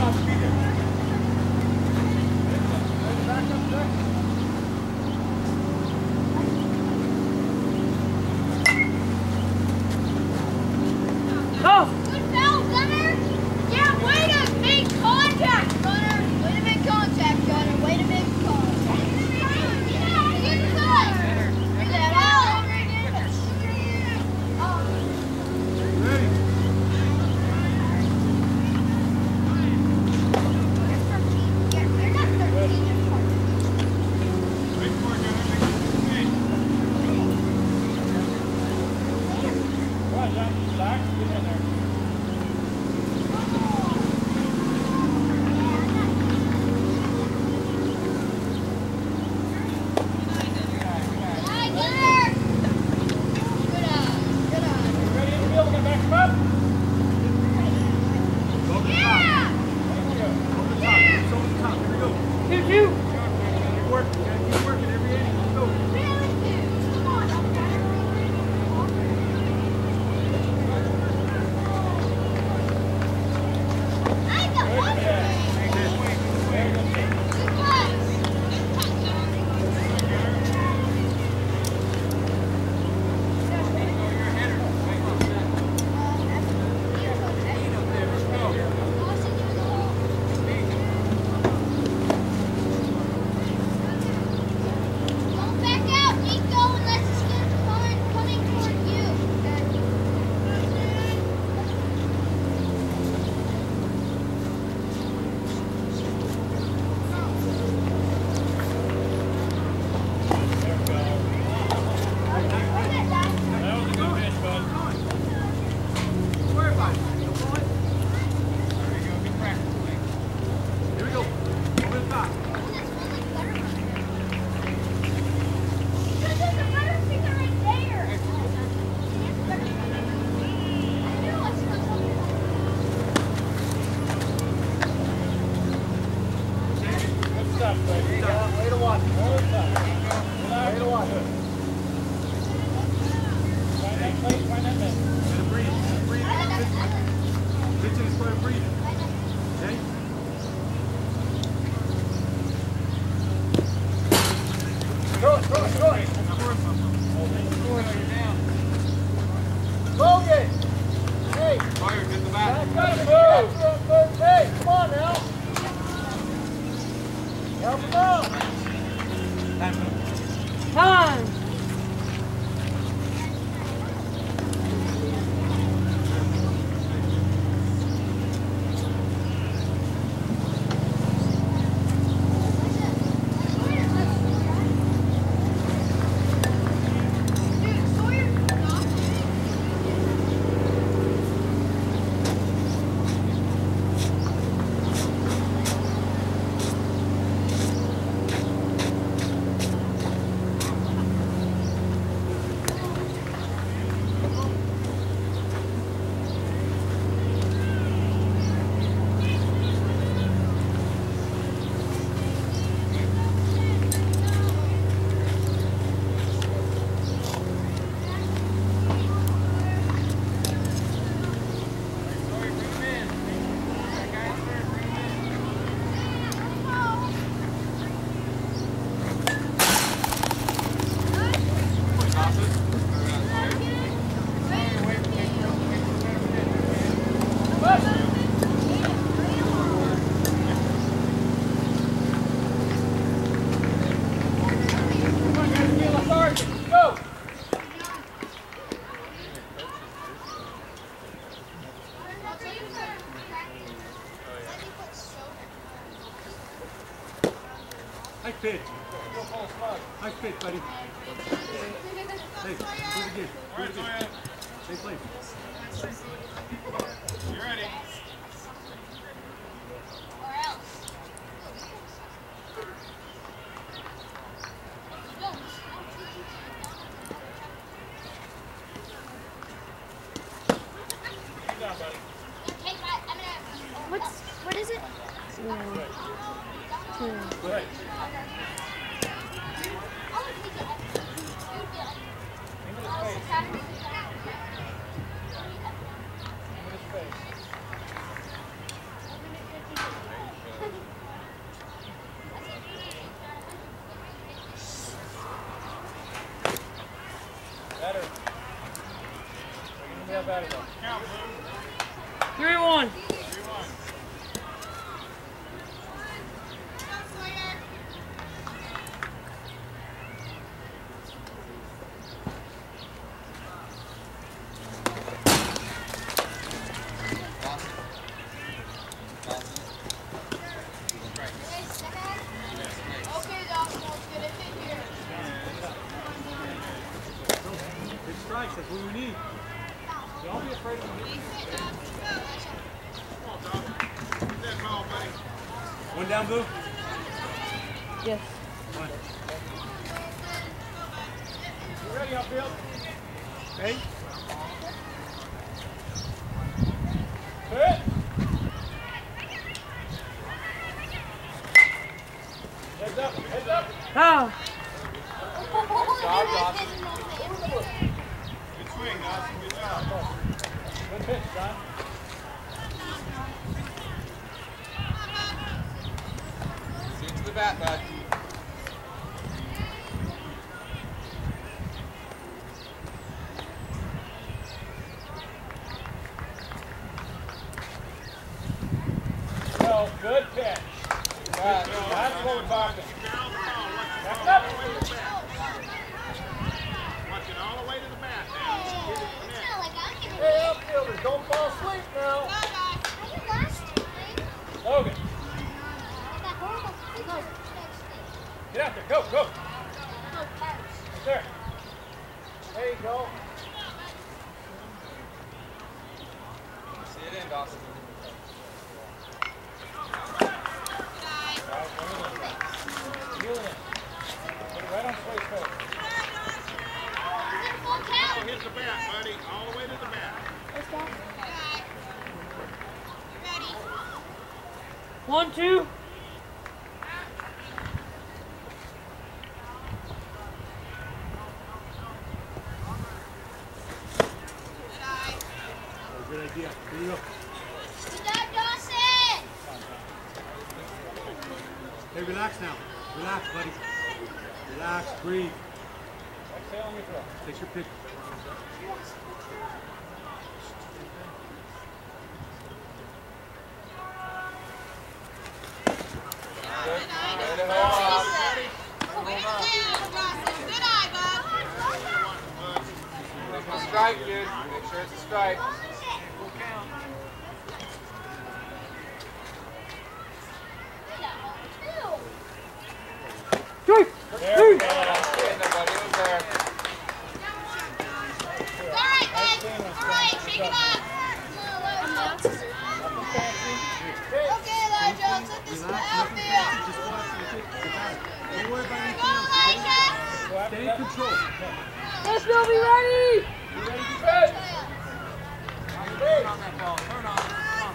Thank you. Time. Time. down, buddy. What's, what is it? Strikes, that's what we need. Don't be afraid of them. One down, Blue. Yes. You ready, outfield? Okay. Hit. Heads up, heads up. Ah. Good swing, Dawson. Good job. Good pitch, John. See it to the bat, bud. Well, good pitch. That's what we're talking. Back up. Watching all the way to the bat now. Hey, outfielders, don't fall asleep now. Logan, get out there. Go, go. Right there. There you go. See it in, Dawson. Feeling it. Put it right on Sway's face. Oh, hit the bat, buddy. All the way to the bat. One two. Good idea. Here you go. Hey, relax now. Relax, buddy. Relax, breathe. Exhale on your throw. Take your pick. Way to hold off. Make it a strike, dude. Make sure it's a strike. Three. There we go. Get in there, buddy. It was there. Okay, Elijah, let's hit this one outfield. Just go after the kick. Get out. Don't worry about Go, anything else. Elijah. Go after Stay in control. Let's go. Be ready. You ready, defense? Turn on that ball. Turn on it. Come on.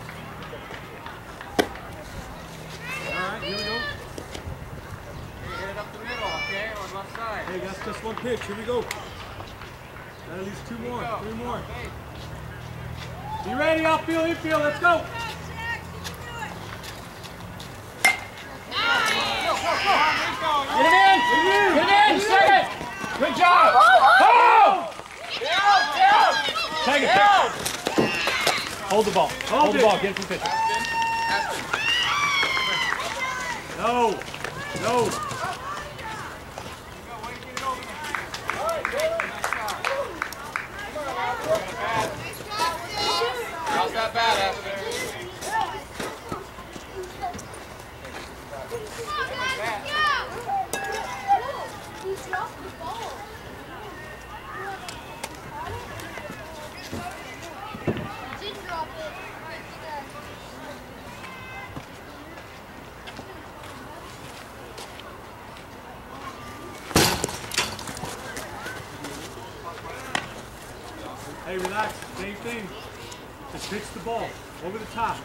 All right, here we go. Hit it up the middle, okay? On left side. Hey, that's just one pitch. Here we go. Got at least two more, three more. Be ready, outfield, infield. Let's go. Get it in. Get it in. Good job. Oh! Take it. Down. Hold the ball. Hold, the ball. Get it from pitcher. Aspen. No. No. How's that bat, Aspen? Didn't drop it. Hey, relax. Same thing. Just pitch the ball over the top.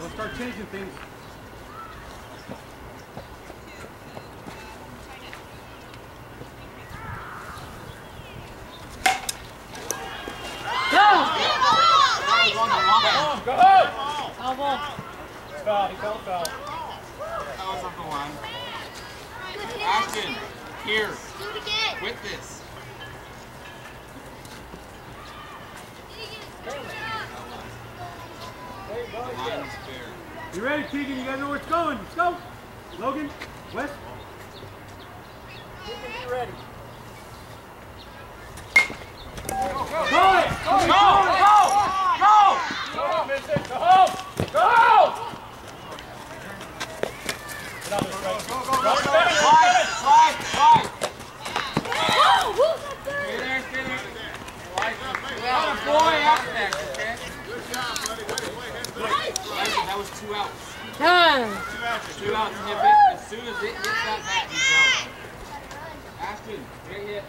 Don't start changing things. Come on, go ahead. Foul ball. Foul. He fell foul. That was up the line. Good hit. Ashton, here, Keegan, you guys know where it's going. Let's go. Logan. Two outs, two outs, it, as soon as it hits that bat. Ashton, great hit.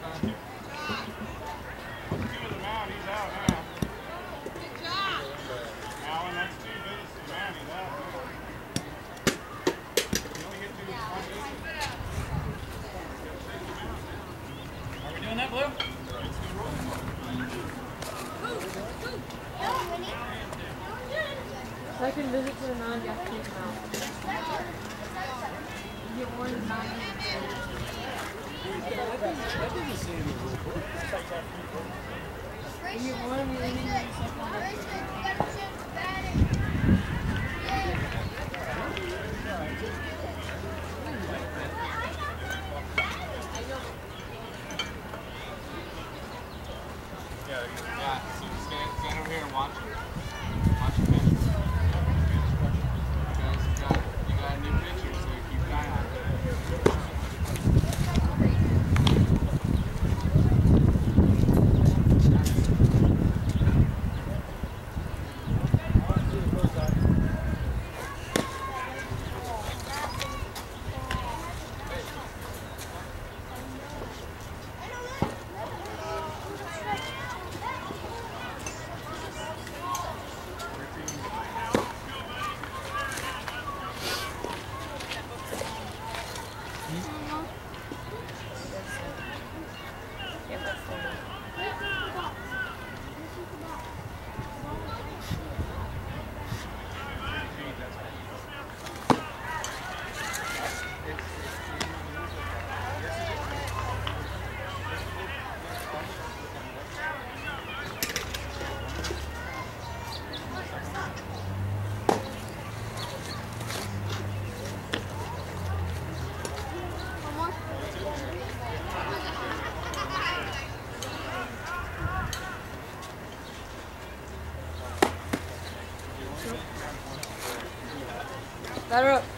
I can visit to the non-Japanese mountain. The orange And you want to. Baru.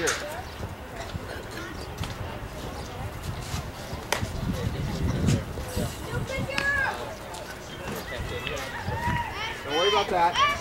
Here. Don't worry about that.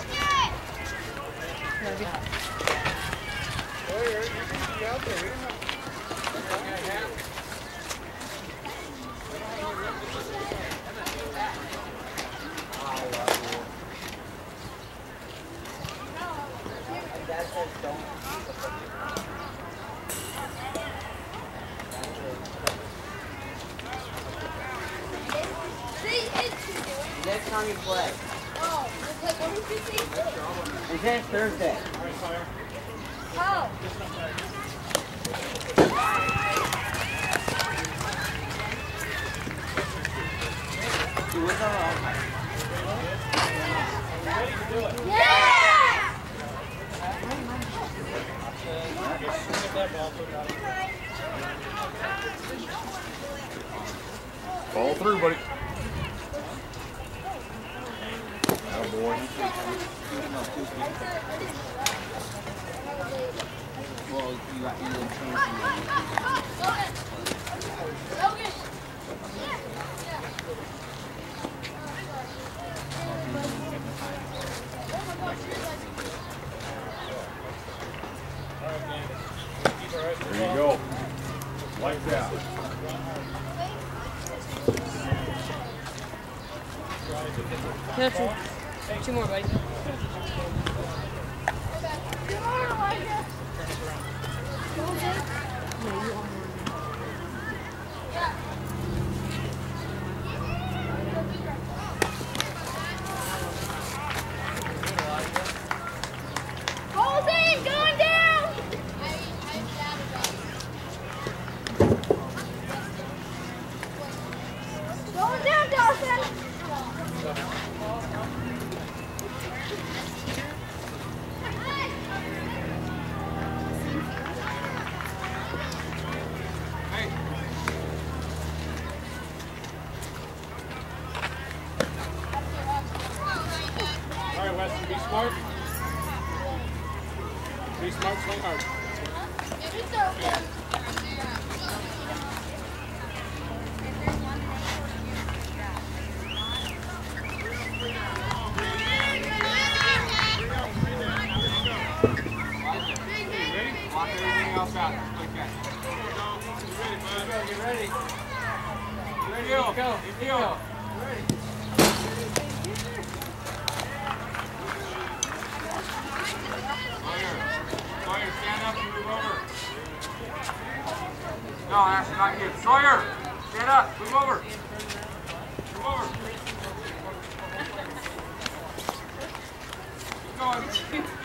Lock everything else out. Like that. Get ready. Get ready. Go. Go. Go. Sawyer. Sawyer, stand up and move over. No, actually not you. Sawyer, stand up. Move over. Move over. Keep going.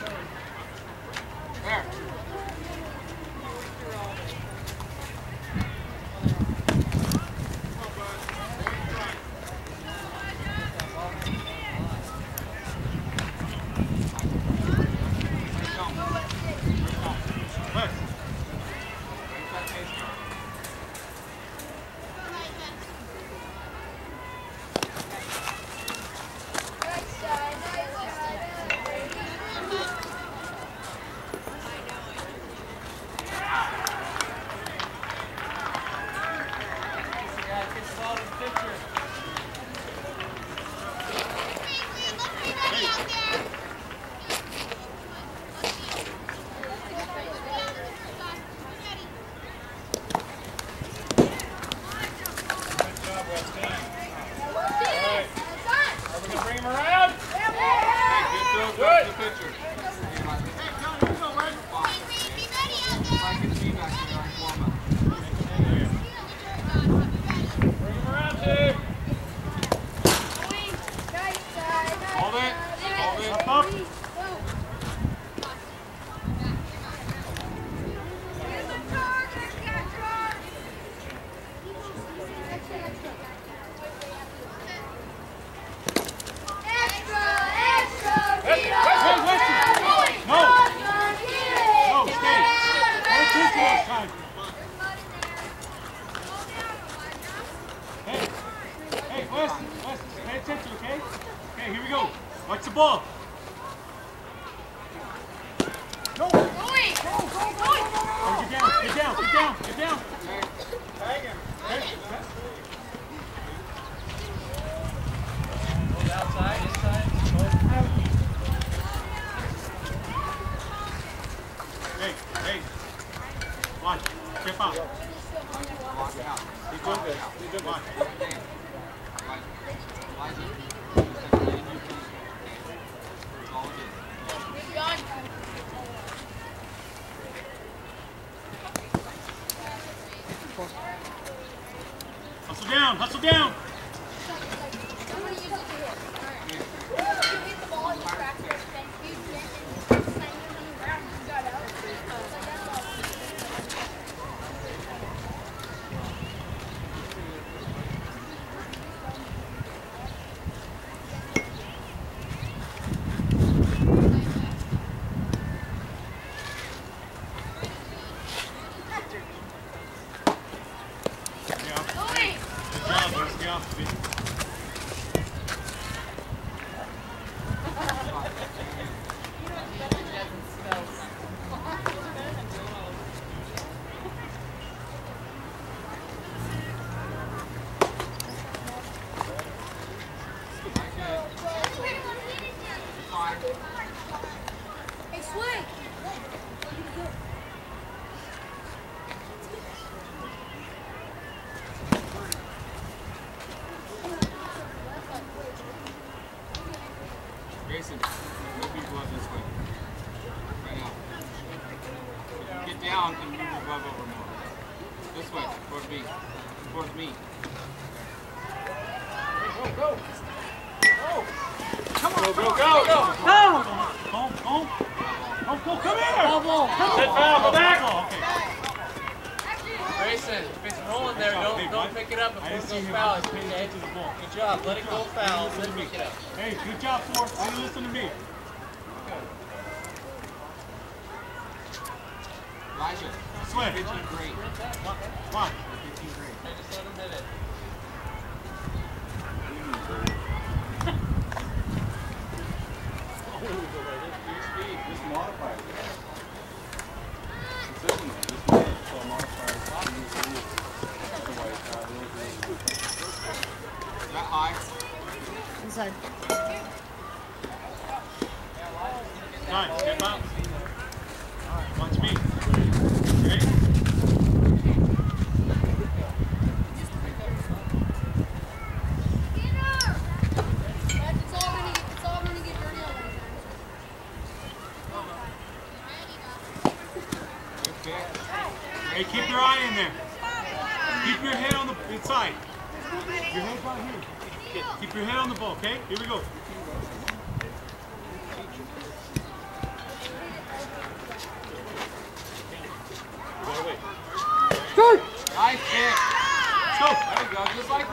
Down, hustle down.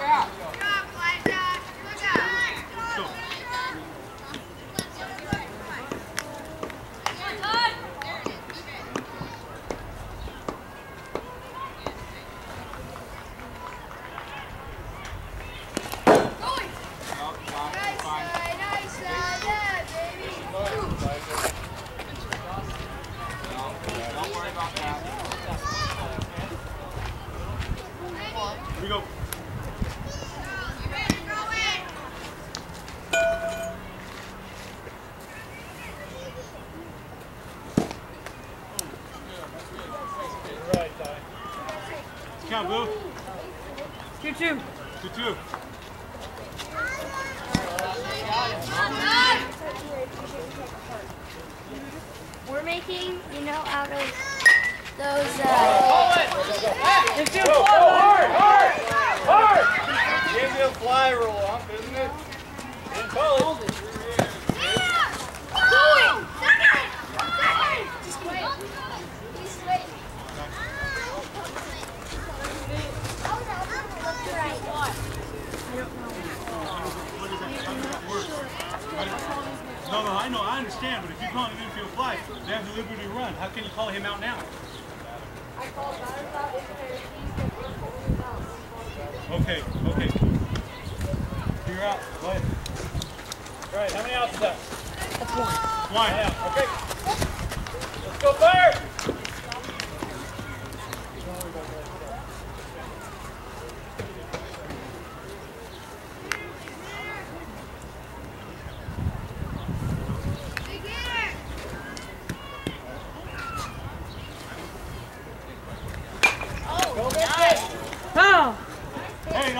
You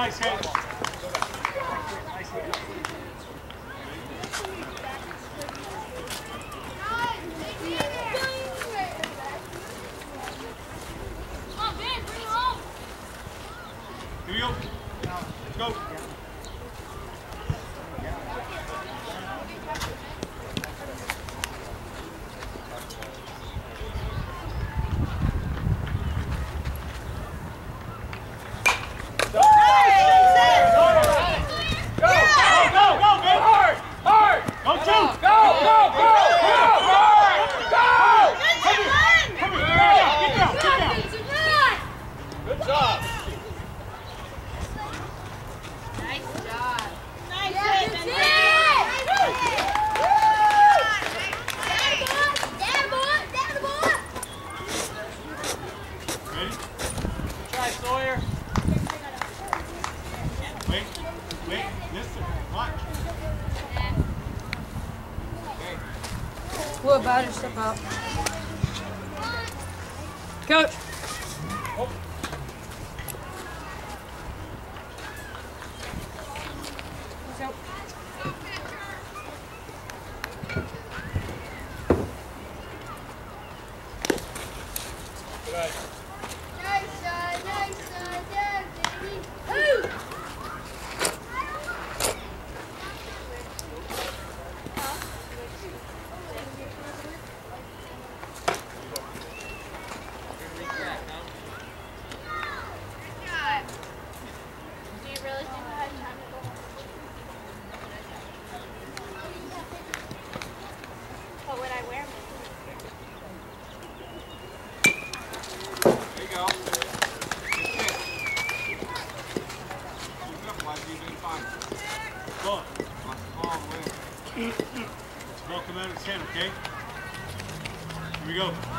nice hit. go.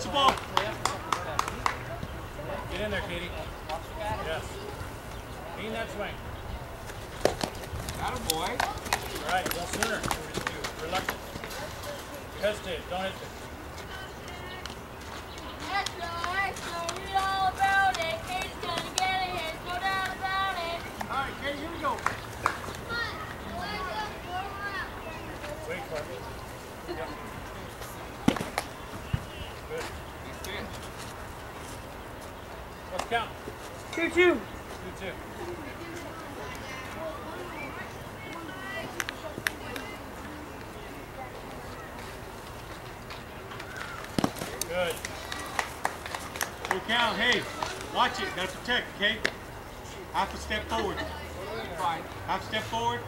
Touch the ball. Get in there, Katie. Yes. Lean that swing. Got him, boy. All right, go sooner. Reluctant. Hesitate. Don't hesitate. Alright, Katie, here we go. Wait for it. count. Two, two. Two, two. Good. Two count. Hey, watch it. Gotta protect, okay? Half a step forward. Half a step forward.